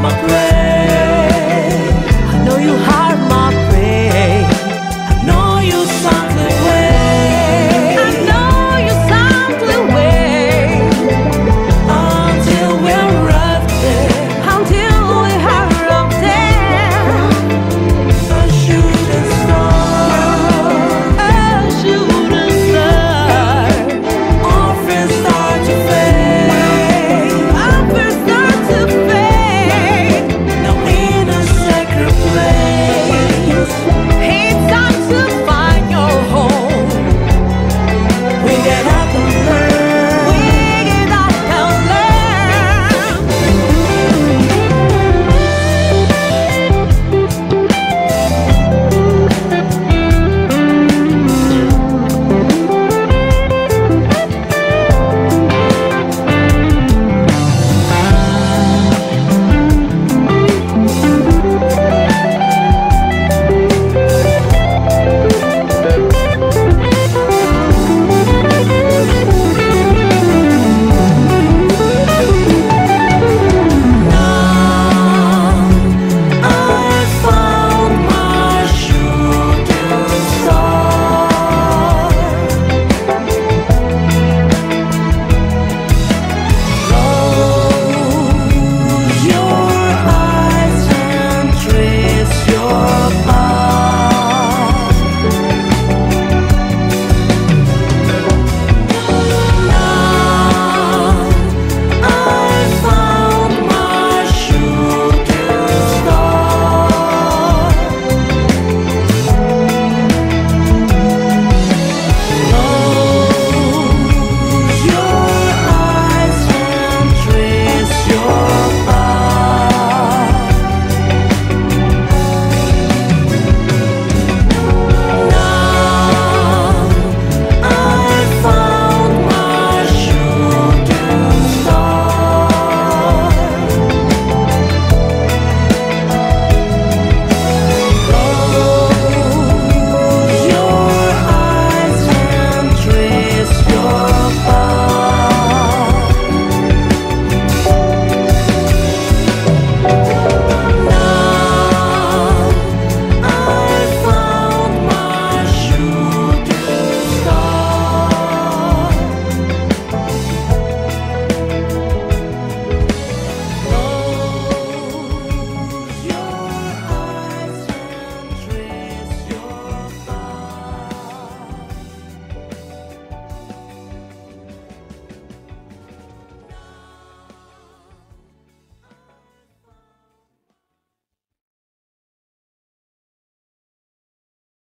my grave.